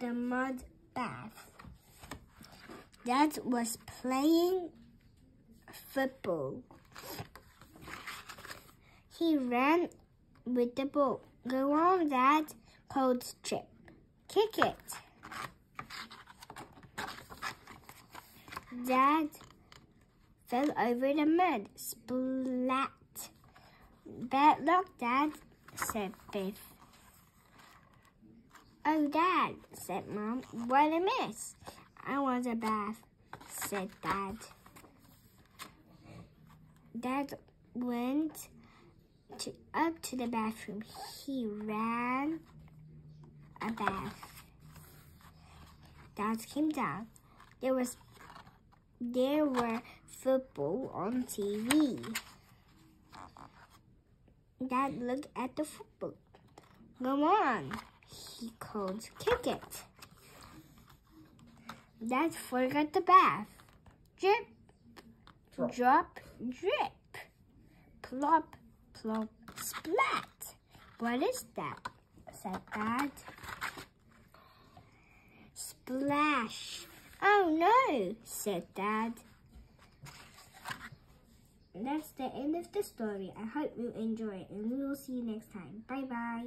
the mud bath. Dad was playing football. He ran with the ball. Go on, Dad, called Chip. Kick it. Dad fell over the mud. Splat. Bad luck, Dad, said Biff. Oh, Dad, said Mom. What a mess. I want a bath, said Dad. Dad went to, up to the bathroom. He ran a bath. Dad came down. There was there were football on TV. Dad looked at the football. Go on, he called. Kick it. Dad forgot the bath. Drip, Drop. drop, drip. Plop, plop, splat. What is that? said Dad. Splash. Oh no, said Dad. That's the end of the story. I hope you enjoy it and we will see you next time. Bye bye.